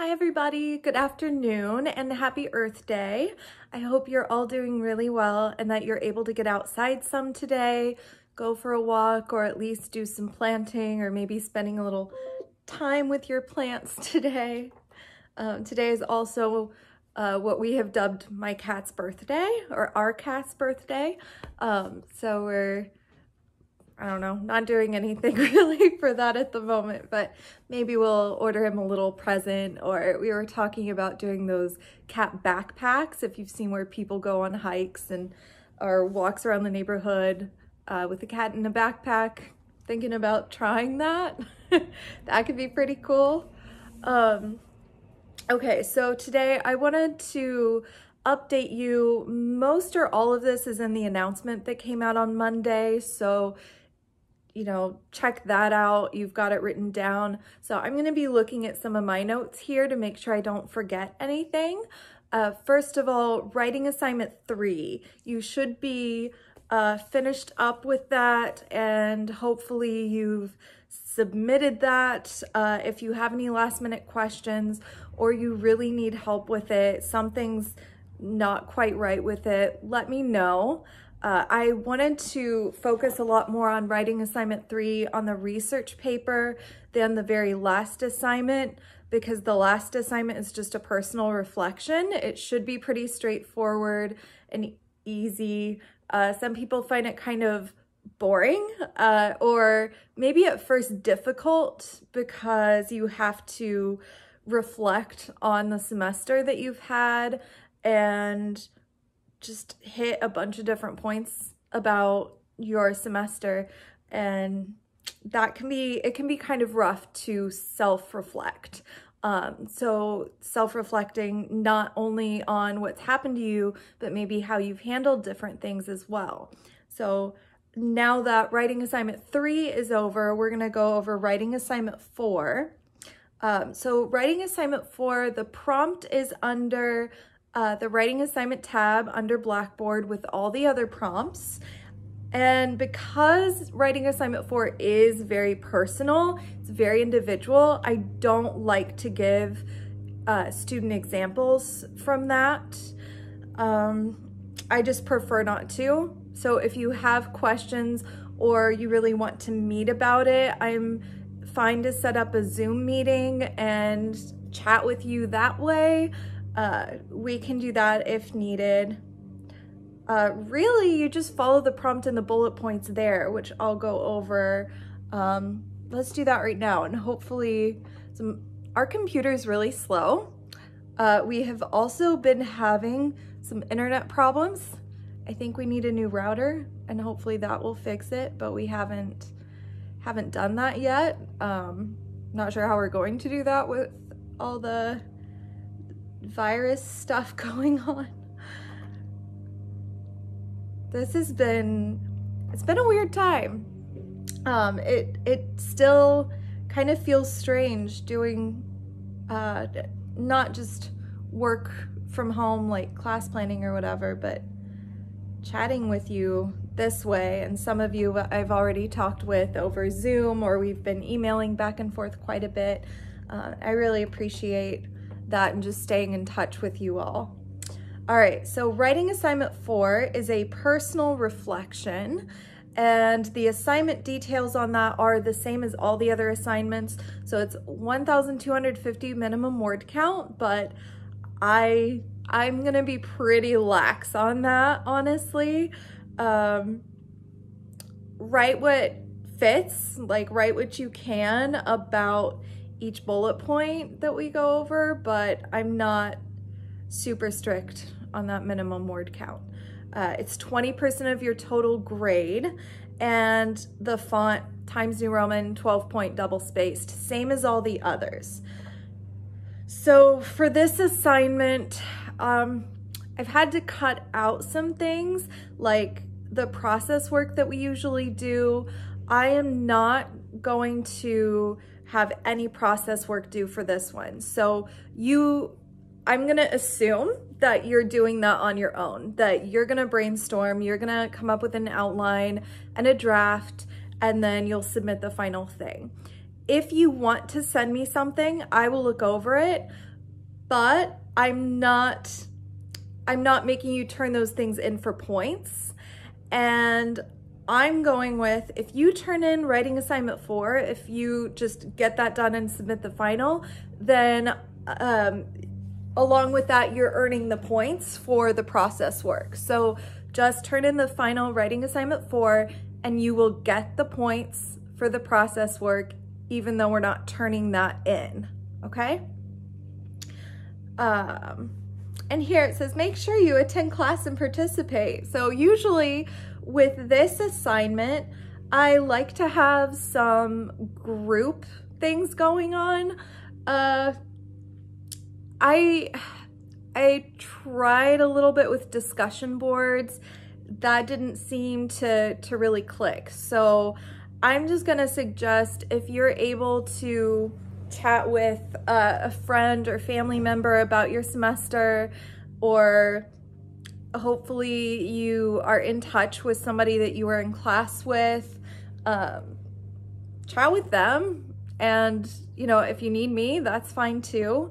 Hi everybody, good afternoon and happy Earth Day. I hope you're all doing really well and that you're able to get outside some today, go for a walk or at least do some planting or maybe spending a little time with your plants today. Um, today is also uh, what we have dubbed my cat's birthday or our cat's birthday. Um, so we're I don't know, not doing anything really for that at the moment, but maybe we'll order him a little present or we were talking about doing those cat backpacks. If you've seen where people go on hikes and or walks around the neighborhood uh, with a cat in a backpack, thinking about trying that. that could be pretty cool. Um, okay, so today I wanted to update you. Most or all of this is in the announcement that came out on Monday. So you know, check that out. You've got it written down. So I'm going to be looking at some of my notes here to make sure I don't forget anything. Uh, first of all, writing assignment three. You should be uh, finished up with that and hopefully you've submitted that. Uh, if you have any last minute questions or you really need help with it, something's not quite right with it, let me know. Uh, I wanted to focus a lot more on writing assignment three on the research paper than the very last assignment because the last assignment is just a personal reflection. It should be pretty straightforward and easy. Uh, some people find it kind of boring uh, or maybe at first difficult because you have to reflect on the semester that you've had and just hit a bunch of different points about your semester and that can be, it can be kind of rough to self-reflect. Um, so self-reflecting not only on what's happened to you, but maybe how you've handled different things as well. So now that writing assignment three is over, we're gonna go over writing assignment four. Um, so writing assignment four, the prompt is under uh, the writing assignment tab under Blackboard with all the other prompts. And because writing assignment four is very personal, it's very individual, I don't like to give uh, student examples from that. Um, I just prefer not to. So if you have questions or you really want to meet about it, I'm fine to set up a Zoom meeting and chat with you that way. Uh, we can do that if needed. Uh, really, you just follow the prompt and the bullet points there, which I'll go over. Um, let's do that right now. And hopefully, some, our computer is really slow. Uh, we have also been having some internet problems. I think we need a new router and hopefully that will fix it, but we haven't haven't done that yet. Um, not sure how we're going to do that with all the virus stuff going on. This has been, it's been a weird time. Um, it, it still kind of feels strange doing uh, not just work from home like class planning or whatever, but chatting with you this way. And some of you I've already talked with over Zoom or we've been emailing back and forth quite a bit. Uh, I really appreciate that and just staying in touch with you all. All right, so writing assignment four is a personal reflection and the assignment details on that are the same as all the other assignments. So it's 1,250 minimum word count, but I, I'm gonna be pretty lax on that, honestly. Um, write what fits, like write what you can about each bullet point that we go over, but I'm not super strict on that minimum word count. Uh, it's 20% of your total grade and the font Times New Roman 12 point double spaced, same as all the others. So for this assignment, um, I've had to cut out some things like the process work that we usually do. I am not going to have any process work due for this one. So you, I'm gonna assume that you're doing that on your own, that you're gonna brainstorm, you're gonna come up with an outline and a draft, and then you'll submit the final thing. If you want to send me something, I will look over it, but I'm not I'm not making you turn those things in for points. And I'm going with if you turn in writing assignment four, if you just get that done and submit the final, then um, along with that, you're earning the points for the process work. So just turn in the final writing assignment four and you will get the points for the process work, even though we're not turning that in, okay? Um, and here it says, make sure you attend class and participate. So usually with this assignment, I like to have some group things going on. Uh, I, I tried a little bit with discussion boards. That didn't seem to, to really click. So I'm just gonna suggest if you're able to chat with uh, a friend or family member about your semester or hopefully you are in touch with somebody that you were in class with. Um, chat with them and you know if you need me that's fine too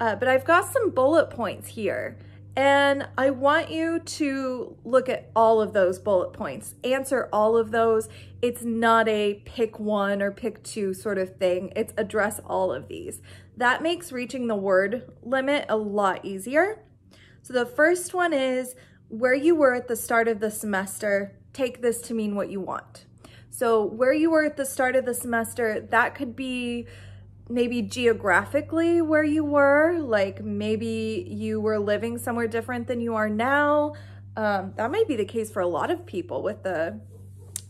uh, but I've got some bullet points here and I want you to look at all of those bullet points, answer all of those. It's not a pick one or pick two sort of thing. It's address all of these. That makes reaching the word limit a lot easier. So the first one is where you were at the start of the semester, take this to mean what you want. So where you were at the start of the semester, that could be maybe geographically where you were, like maybe you were living somewhere different than you are now. Um, that might be the case for a lot of people with the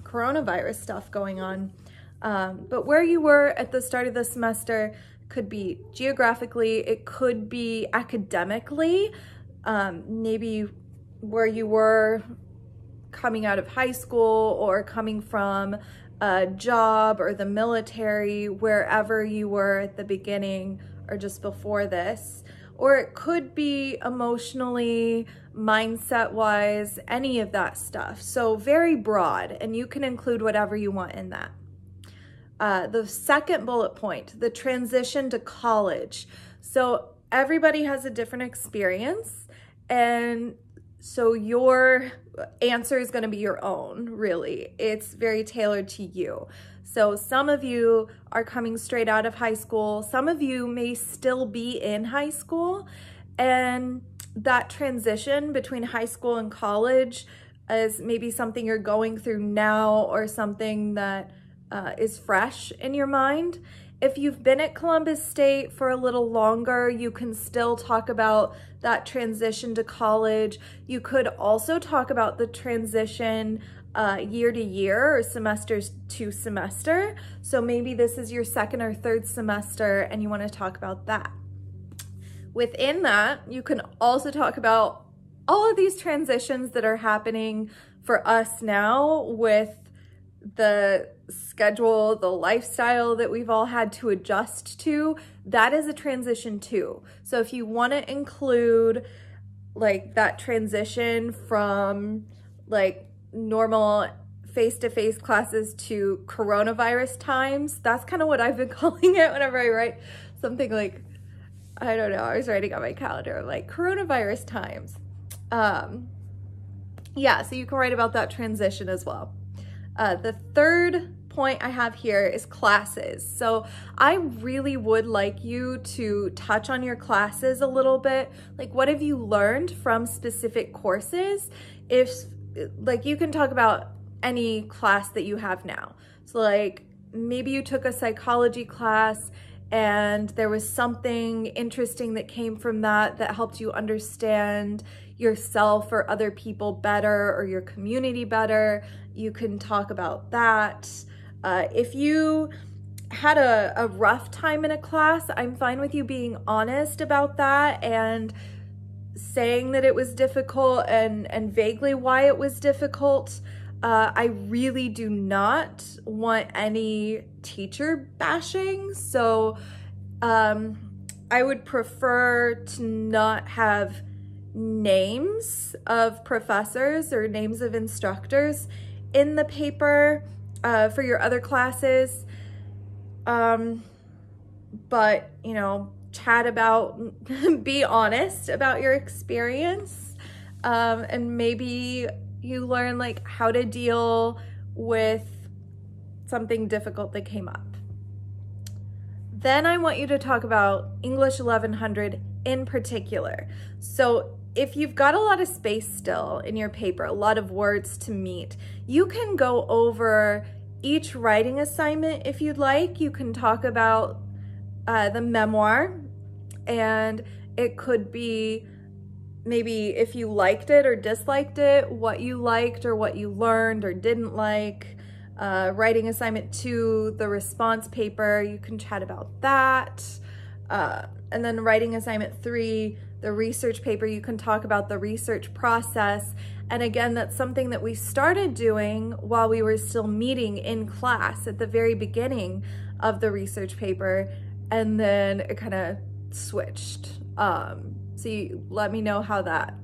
coronavirus stuff going on. Um, but where you were at the start of the semester could be geographically, it could be academically, um, maybe where you were coming out of high school or coming from a job or the military, wherever you were at the beginning or just before this. Or it could be emotionally, mindset wise, any of that stuff. So very broad, and you can include whatever you want in that. Uh, the second bullet point, the transition to college. So everybody has a different experience and so your answer is going to be your own, really. It's very tailored to you. So some of you are coming straight out of high school. Some of you may still be in high school. And that transition between high school and college is maybe something you're going through now or something that uh, is fresh in your mind. If you've been at Columbus State for a little longer, you can still talk about that transition to college. You could also talk about the transition uh, year to year or semesters to semester. So maybe this is your second or third semester and you want to talk about that. Within that, you can also talk about all of these transitions that are happening for us now with the schedule, the lifestyle that we've all had to adjust to, that is a transition too. So if you want to include like that transition from like normal face-to-face -face classes to coronavirus times, that's kind of what I've been calling it whenever I write something like, I don't know, I was writing on my calendar, like coronavirus times. Um, yeah, so you can write about that transition as well. Uh, the third point I have here is classes. So I really would like you to touch on your classes a little bit. Like what have you learned from specific courses? If like you can talk about any class that you have now. So like maybe you took a psychology class and there was something interesting that came from that that helped you understand yourself or other people better or your community better. You can talk about that. Uh, if you had a, a rough time in a class, I'm fine with you being honest about that and saying that it was difficult and, and vaguely why it was difficult. Uh, I really do not want any teacher bashing. So um, I would prefer to not have names of professors or names of instructors in the paper uh, for your other classes. Um, but, you know, chat about, be honest about your experience. Um, and maybe you learn like how to deal with something difficult that came up. Then I want you to talk about English 1100 in particular. So if you've got a lot of space still in your paper, a lot of words to meet, you can go over each writing assignment if you'd like. You can talk about uh, the memoir and it could be maybe if you liked it or disliked it, what you liked or what you learned or didn't like. Uh, writing assignment two, the response paper, you can chat about that. Uh, and then writing assignment three, the research paper, you can talk about the research process. And again, that's something that we started doing while we were still meeting in class at the very beginning of the research paper. And then it kind of switched. Um, so you let me know how that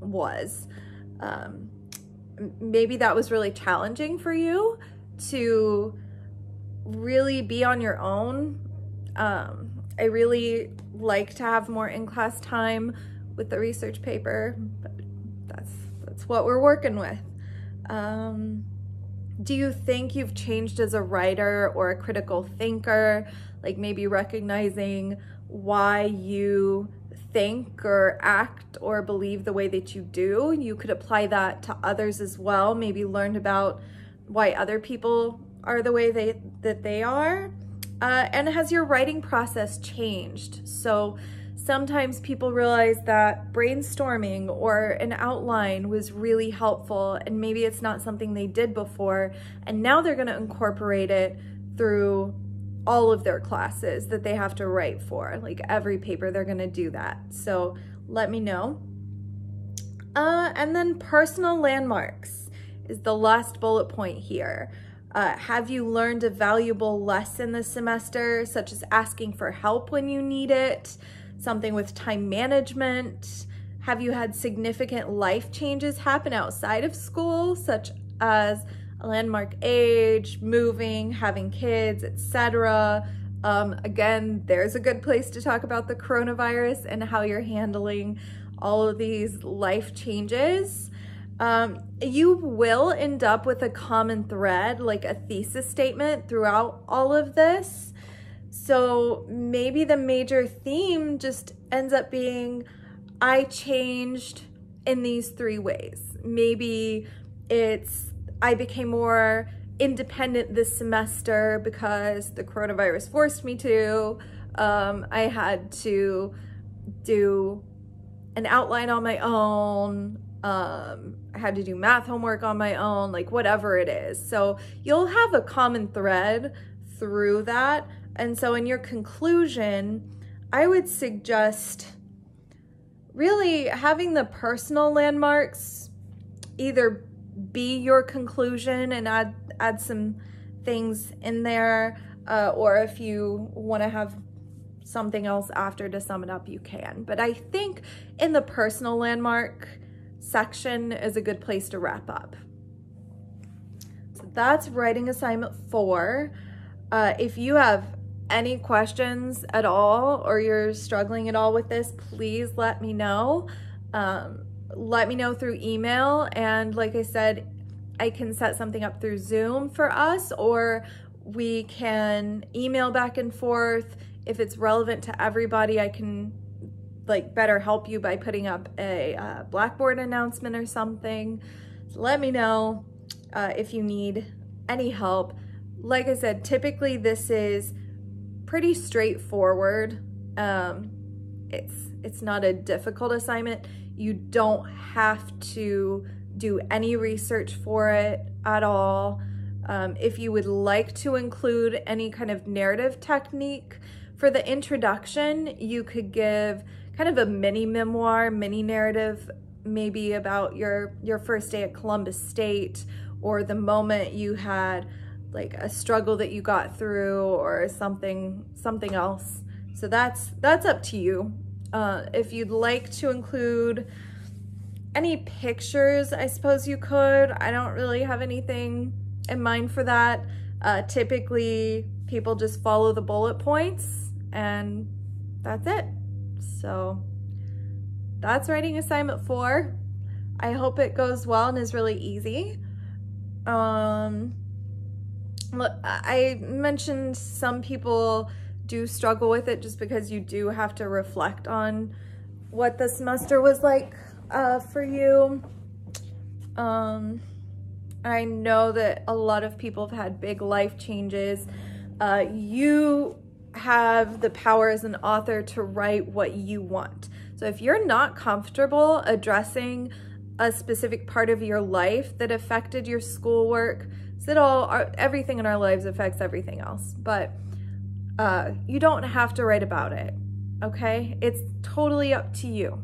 was. Um, maybe that was really challenging for you to really be on your own. Um, I really like to have more in-class time with the research paper, but that's, that's what we're working with. Um, do you think you've changed as a writer or a critical thinker? Like maybe recognizing why you think or act or believe the way that you do. You could apply that to others as well. Maybe learn about why other people are the way they that they are. Uh, and has your writing process changed? So sometimes people realize that brainstorming or an outline was really helpful and maybe it's not something they did before and now they're going to incorporate it through all of their classes that they have to write for. Like every paper, they're gonna do that. So let me know. Uh, and then personal landmarks is the last bullet point here. Uh, have you learned a valuable lesson this semester, such as asking for help when you need it, something with time management? Have you had significant life changes happen outside of school, such as a landmark age, moving, having kids, etc. Um, again, there's a good place to talk about the coronavirus and how you're handling all of these life changes. Um, you will end up with a common thread, like a thesis statement throughout all of this. So maybe the major theme just ends up being, I changed in these three ways. Maybe it's I became more independent this semester because the coronavirus forced me to. Um, I had to do an outline on my own. Um, I had to do math homework on my own, like whatever it is. So you'll have a common thread through that. And so in your conclusion, I would suggest really having the personal landmarks either be your conclusion and add add some things in there uh, or if you want to have something else after to sum it up you can but I think in the personal landmark section is a good place to wrap up so that's writing assignment four uh, if you have any questions at all or you're struggling at all with this please let me know um, let me know through email. And like I said, I can set something up through Zoom for us, or we can email back and forth. If it's relevant to everybody, I can like better help you by putting up a uh, Blackboard announcement or something. Let me know uh, if you need any help. Like I said, typically this is pretty straightforward. Um, it's, it's not a difficult assignment. You don't have to do any research for it at all. Um, if you would like to include any kind of narrative technique for the introduction, you could give kind of a mini memoir, mini narrative, maybe about your, your first day at Columbus State or the moment you had like a struggle that you got through or something, something else. So that's, that's up to you. Uh, if you'd like to include any pictures, I suppose you could. I don't really have anything in mind for that. Uh, typically, people just follow the bullet points and that's it. So that's writing assignment four. I hope it goes well and is really easy. Um, I mentioned some people do struggle with it just because you do have to reflect on what the semester was like uh, for you. Um, I know that a lot of people have had big life changes. Uh, you have the power as an author to write what you want. So if you're not comfortable addressing a specific part of your life that affected your schoolwork, it all, our, everything in our lives affects everything else, but uh, you don't have to write about it, okay? It's totally up to you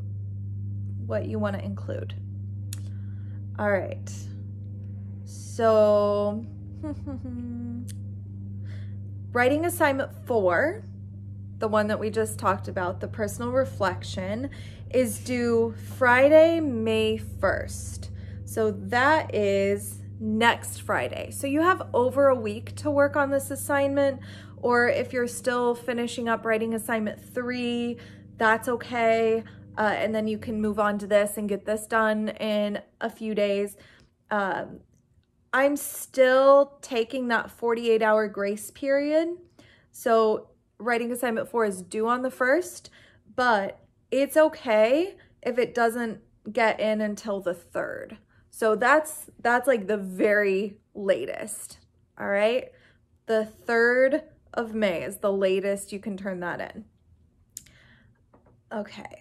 what you want to include. All right. So, hmm, hmm, hmm. Writing assignment four, the one that we just talked about, the personal reflection, is due Friday, May 1st. So that is next Friday. So you have over a week to work on this assignment, or if you're still finishing up writing assignment three, that's okay. Uh, and then you can move on to this and get this done in a few days. Um, I'm still taking that 48 hour grace period. So writing assignment four is due on the first, but it's okay if it doesn't get in until the third. So that's, that's like the very latest. All right. The third of May is the latest you can turn that in. Okay.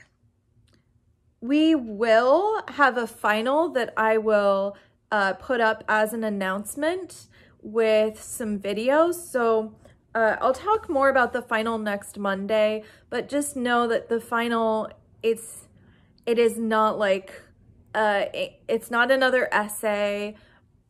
We will have a final that I will uh, put up as an announcement with some videos. So uh, I'll talk more about the final next Monday, but just know that the final, it's, it is not like, uh, it, it's not another essay.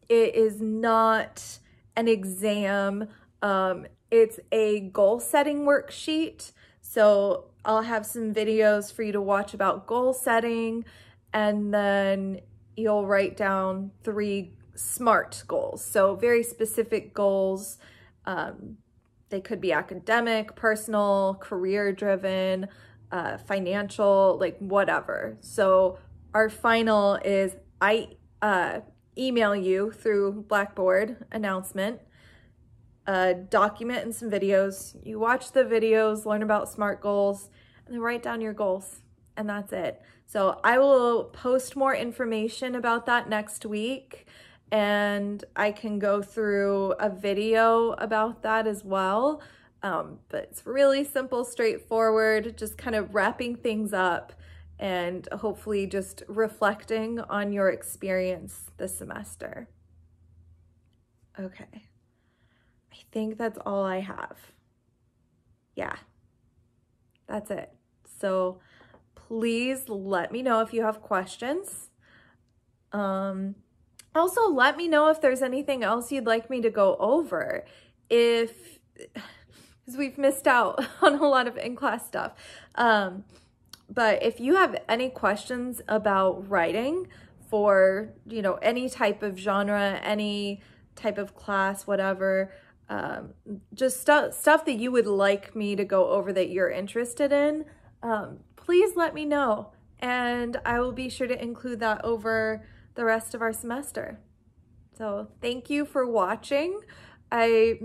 It is not an exam. Um, it's a goal setting worksheet. So I'll have some videos for you to watch about goal setting and then you'll write down three SMART goals. So very specific goals. Um, they could be academic, personal, career driven, uh, financial, like whatever. So our final is I uh, email you through Blackboard announcement, a document and some videos. You watch the videos, learn about SMART goals, and then write down your goals and that's it. So I will post more information about that next week and I can go through a video about that as well. Um, but it's really simple, straightforward, just kind of wrapping things up and hopefully just reflecting on your experience this semester. Okay, I think that's all I have. Yeah, that's it. So please let me know if you have questions. Um, also, let me know if there's anything else you'd like me to go over. If, because we've missed out on a lot of in-class stuff. Um, but if you have any questions about writing for, you know, any type of genre, any type of class, whatever, um, just stuff stuff that you would like me to go over that you're interested in, um, please let me know and I will be sure to include that over the rest of our semester. So thank you for watching. I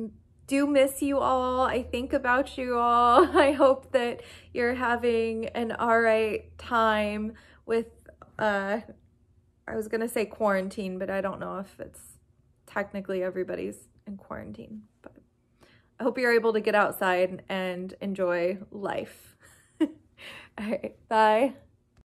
do miss you all. I think about you all. I hope that you're having an all right time with, uh, I was going to say quarantine, but I don't know if it's technically everybody's in quarantine. But I hope you're able to get outside and enjoy life. All right, bye.